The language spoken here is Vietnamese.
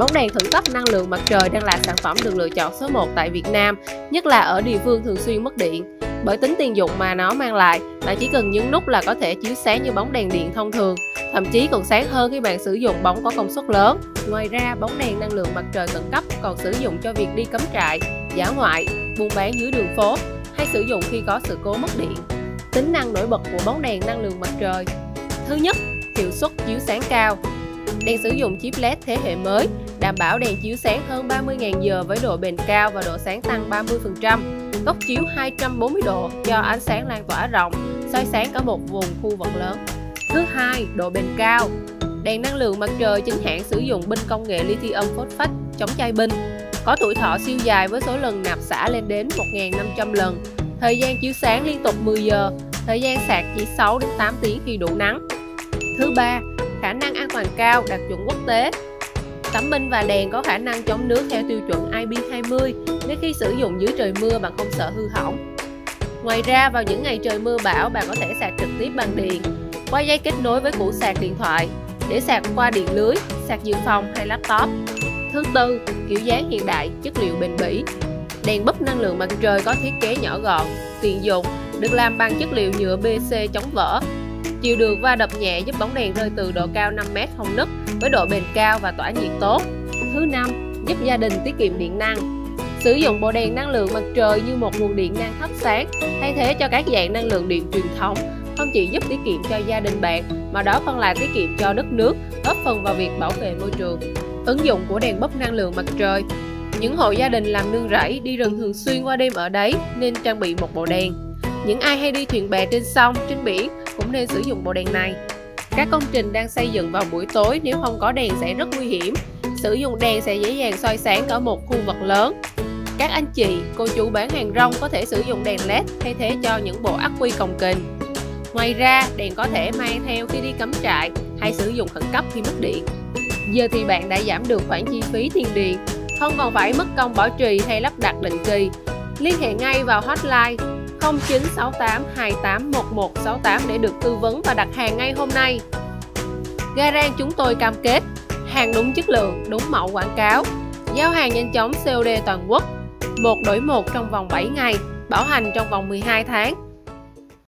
Bóng đèn thử cấp năng lượng mặt trời đang là sản phẩm được lựa chọn số 1 tại Việt Nam, nhất là ở địa phương thường xuyên mất điện. Bởi tính tiện dụng mà nó mang lại, bạn chỉ cần nhấn nút là có thể chiếu sáng như bóng đèn điện thông thường, thậm chí còn sáng hơn khi bạn sử dụng bóng có công suất lớn. Ngoài ra, bóng đèn năng lượng mặt trời khẩn cấp còn sử dụng cho việc đi cắm trại, giả ngoại, buôn bán dưới đường phố hay sử dụng khi có sự cố mất điện. Tính năng nổi bật của bóng đèn năng lượng mặt trời Thứ nhất, hiệu suất chiếu sáng cao. Đèn sử dụng chip LED thế hệ mới, đảm bảo đèn chiếu sáng hơn 30.000 giờ với độ bền cao và độ sáng tăng 30%. Góc chiếu 240 độ cho ánh sáng lan tỏa rộng, soi sáng cả một vùng khu vực lớn. Thứ hai, độ bền cao. Đèn năng lượng mặt trời chính hãng sử dụng pin công nghệ lithium phosphate chống chai pin, có tuổi thọ siêu dài với số lần nạp xả lên đến 1.500 lần. Thời gian chiếu sáng liên tục 10 giờ, thời gian sạc chỉ 6 đến 8 tiếng khi đủ nắng. Thứ ba, khả năng an toàn cao đạt chuẩn quốc tế. Tấm pin và đèn có khả năng chống nước theo tiêu chuẩn IP20 nên khi sử dụng dưới trời mưa bạn không sợ hư hỏng. Ngoài ra vào những ngày trời mưa bão bạn có thể sạc trực tiếp bằng điện qua dây kết nối với củ sạc điện thoại để sạc qua điện lưới, sạc dự phòng hay laptop. Thứ tư, kiểu dáng hiện đại, chất liệu bền bỉ. Đèn búp năng lượng mặt trời có thiết kế nhỏ gọn, tiện dụng, được làm bằng chất liệu nhựa BC chống vỡ, Chịu được va đập nhẹ giúp bóng đèn rơi từ độ cao 5m không nứt với độ bền cao và tỏa nhiệt tốt. Thứ năm, giúp gia đình tiết kiệm điện năng. Sử dụng bộ đèn năng lượng mặt trời như một nguồn điện năng thắp sáng thay thế cho các dạng năng lượng điện truyền thống không chỉ giúp tiết kiệm cho gia đình bạn mà đó còn là tiết kiệm cho đất nước, góp phần vào việc bảo vệ môi trường. Ứng dụng của đèn búp năng lượng mặt trời những hộ gia đình làm nương rẫy đi rừng thường xuyên qua đêm ở đấy nên trang bị một bộ đèn. Những ai hay đi thuyền bè trên sông, trên biển cũng nên sử dụng bộ đèn này. Các công trình đang xây dựng vào buổi tối nếu không có đèn sẽ rất nguy hiểm. Sử dụng đèn sẽ dễ dàng soi sáng ở một khu vực lớn. Các anh chị, cô chú bán hàng rong có thể sử dụng đèn LED thay thế cho những bộ ắc quy cồng kềnh. Ngoài ra, đèn có thể mang theo khi đi cắm trại hay sử dụng khẩn cấp khi mất điện. Giờ thì bạn đã giảm được khoản chi phí tiền điện, không còn phải mất công bảo trì hay lắp đặt định kỳ. Liên hệ ngay vào hotline 0968 28 1168 để được tư vấn và đặt hàng ngay hôm nay. Garant chúng tôi cam kết hàng đúng chất lượng, đúng mẫu quảng cáo, giao hàng nhanh chóng COD toàn quốc, một đổi một trong vòng 7 ngày, bảo hành trong vòng 12 tháng